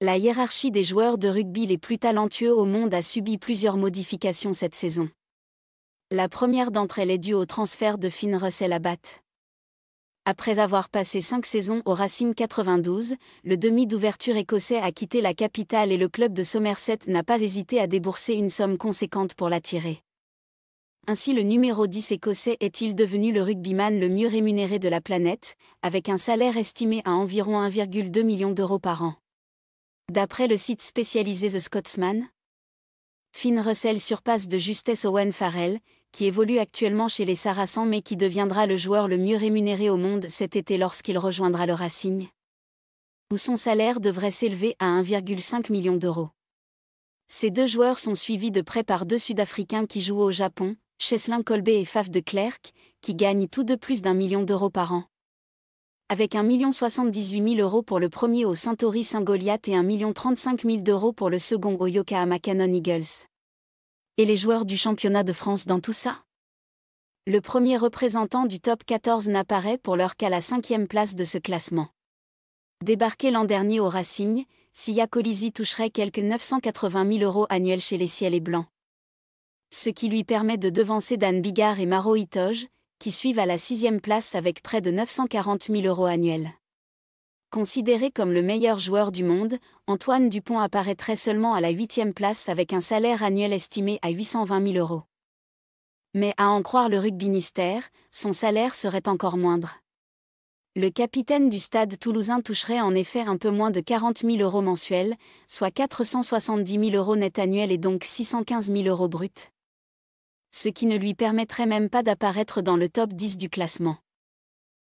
La hiérarchie des joueurs de rugby les plus talentueux au monde a subi plusieurs modifications cette saison. La première d'entre elles est due au transfert de Finn Russell à Bath. Après avoir passé cinq saisons au Racing 92, le demi d'ouverture écossais a quitté la capitale et le club de Somerset n'a pas hésité à débourser une somme conséquente pour l'attirer. Ainsi le numéro 10 écossais est-il devenu le rugbyman le mieux rémunéré de la planète, avec un salaire estimé à environ 1,2 million d'euros par an. D'après le site spécialisé The Scotsman, Finn Russell surpasse de justesse Owen Farrell, qui évolue actuellement chez les Saracens mais qui deviendra le joueur le mieux rémunéré au monde cet été lorsqu'il rejoindra le Racing. Où son salaire devrait s'élever à 1,5 million d'euros. Ces deux joueurs sont suivis de près par deux Sud-Africains qui jouent au Japon, Cheslin Colby et Faf de Klerk, qui gagnent tous deux plus d'un million d'euros par an. Avec 1 78 000 euros pour le premier au Centauri Saint-Goliath et 1 35 000 d'euros pour le second au Yokohama Canon Eagles. Et les joueurs du championnat de France dans tout ça? Le premier représentant du top 14 n'apparaît pour l'heure qu'à la cinquième place de ce classement. Débarqué l'an dernier au Racing, Sia Colisi toucherait quelques 980 000 euros annuels chez les Ciels et Blancs. Ce qui lui permet de devancer Dan Bigard et Maro Itoge, qui suivent à la sixième place avec près de 940 000 euros annuels. Considéré comme le meilleur joueur du monde, Antoine Dupont apparaîtrait seulement à la huitième place avec un salaire annuel estimé à 820 000 euros. Mais à en croire le rugbynistère, son salaire serait encore moindre. Le capitaine du stade toulousain toucherait en effet un peu moins de 40 000 euros mensuels, soit 470 000 euros net annuels et donc 615 000 euros bruts. Ce qui ne lui permettrait même pas d'apparaître dans le top 10 du classement.